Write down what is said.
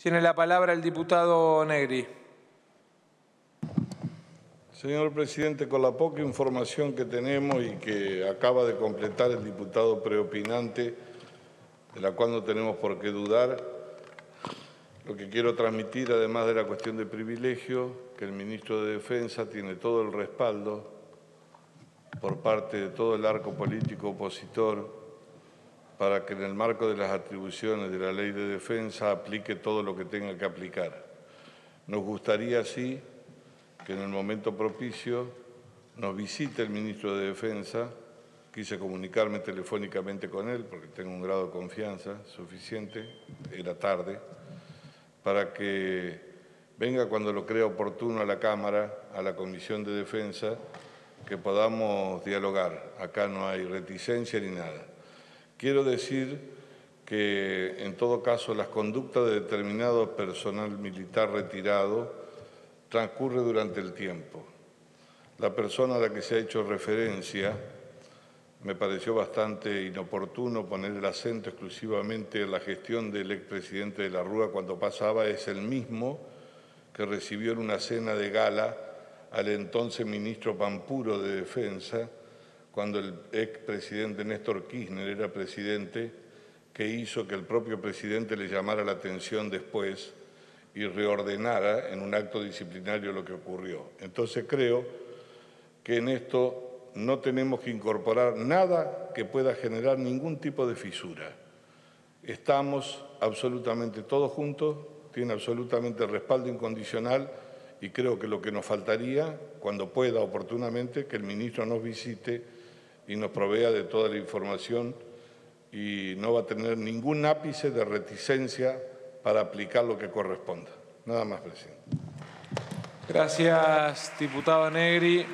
Tiene la palabra el diputado Negri. Señor presidente, con la poca información que tenemos y que acaba de completar el diputado preopinante, de la cual no tenemos por qué dudar, lo que quiero transmitir, además de la cuestión de privilegio, que el ministro de Defensa tiene todo el respaldo por parte de todo el arco político opositor para que en el marco de las atribuciones de la ley de defensa aplique todo lo que tenga que aplicar. Nos gustaría, sí, que en el momento propicio nos visite el ministro de Defensa. Quise comunicarme telefónicamente con él porque tengo un grado de confianza suficiente, era tarde, para que venga cuando lo crea oportuno a la Cámara, a la Comisión de Defensa, que podamos dialogar. Acá no hay reticencia ni nada. Quiero decir que, en todo caso, las conductas de determinado personal militar retirado transcurre durante el tiempo. La persona a la que se ha hecho referencia me pareció bastante inoportuno poner el acento exclusivamente en la gestión del expresidente de la Rúa cuando pasaba, es el mismo que recibió en una cena de gala al entonces ministro Pampuro de Defensa, cuando el expresidente Néstor Kirchner era presidente, que hizo que el propio presidente le llamara la atención después y reordenara en un acto disciplinario lo que ocurrió. Entonces creo que en esto no tenemos que incorporar nada que pueda generar ningún tipo de fisura. Estamos absolutamente todos juntos, tiene absolutamente respaldo incondicional y creo que lo que nos faltaría, cuando pueda oportunamente, que el ministro nos visite y nos provea de toda la información y no va a tener ningún ápice de reticencia para aplicar lo que corresponda. Nada más, presidente. Gracias, diputado Negri.